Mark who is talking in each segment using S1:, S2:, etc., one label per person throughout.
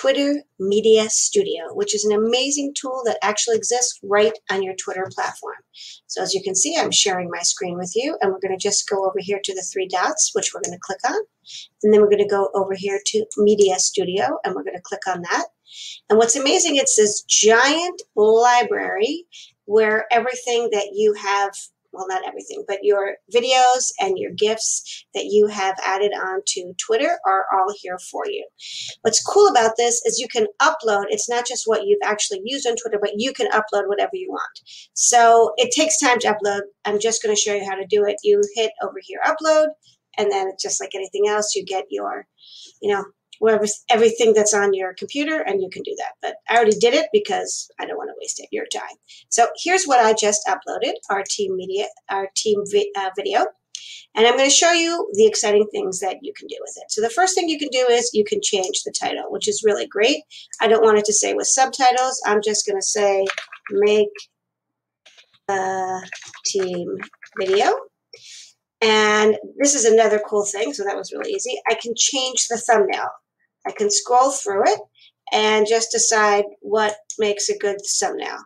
S1: Twitter Media Studio, which is an amazing tool that actually exists right on your Twitter platform. So as you can see, I'm sharing my screen with you, and we're going to just go over here to the three dots, which we're going to click on. And then we're going to go over here to Media Studio, and we're going to click on that. And what's amazing, it's this giant library where everything that you have well, not everything, but your videos and your GIFs that you have added onto Twitter are all here for you. What's cool about this is you can upload, it's not just what you've actually used on Twitter, but you can upload whatever you want. So it takes time to upload. I'm just going to show you how to do it. You hit over here, upload, and then just like anything else, you get your, you know, wherever everything that's on your computer and you can do that. But I already did it because I don't want to waste your time. So here's what I just uploaded, our team media, our team vi uh, video. And I'm going to show you the exciting things that you can do with it. So the first thing you can do is you can change the title, which is really great. I don't want it to say with subtitles. I'm just going to say make a team video. And this is another cool thing, so that was really easy. I can change the thumbnail. I can scroll through it and just decide what makes a good thumbnail.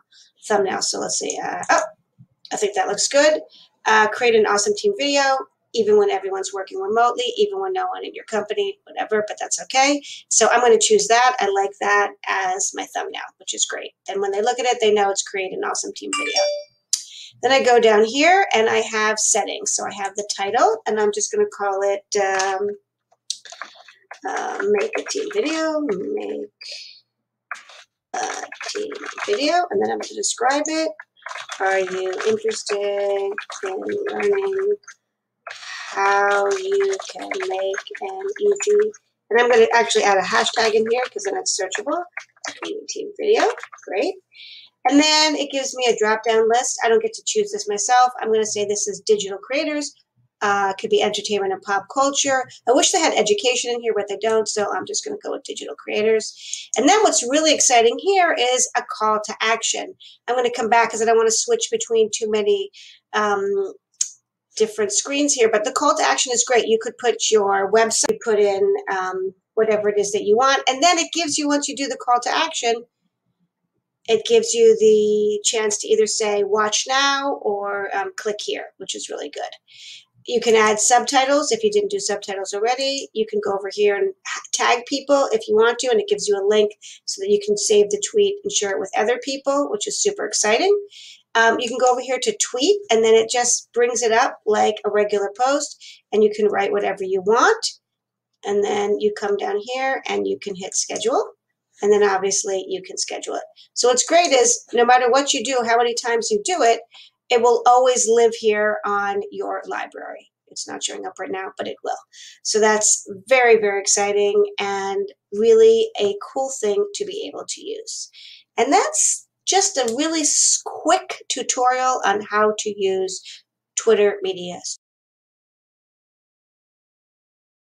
S1: Thumbnail. So let's see. Uh, oh, I think that looks good. Uh, create an awesome team video, even when everyone's working remotely, even when no one in your company, whatever, but that's okay. So I'm going to choose that. I like that as my thumbnail, which is great. And when they look at it, they know it's create an awesome team video. Then I go down here and I have settings. So I have the title and I'm just going to call it um, uh, make a team video, make a team video, and then I'm going to describe it. Are you interested in learning how you can make an easy, and I'm going to actually add a hashtag in here because then it's searchable, team video, great. And then it gives me a drop-down list. I don't get to choose this myself. I'm going to say this is digital creators uh, could be entertainment and pop culture. I wish they had education in here, but they don't, so I'm just going to go with digital creators. And then what's really exciting here is a call to action. I'm going to come back because I don't want to switch between too many um, different screens here, but the call to action is great. You could put your website, put in um, whatever it is that you want, and then it gives you, once you do the call to action, it gives you the chance to either say watch now or um, click here, which is really good. You can add subtitles if you didn't do subtitles already. You can go over here and tag people if you want to, and it gives you a link so that you can save the tweet and share it with other people, which is super exciting. Um, you can go over here to tweet, and then it just brings it up like a regular post, and you can write whatever you want. And then you come down here and you can hit schedule, and then obviously you can schedule it. So what's great is no matter what you do, how many times you do it, it will always live here on your library. It's not showing up right now, but it will. So that's very, very exciting and really a cool thing to be able to use. And that's just a really quick tutorial on how to use Twitter Media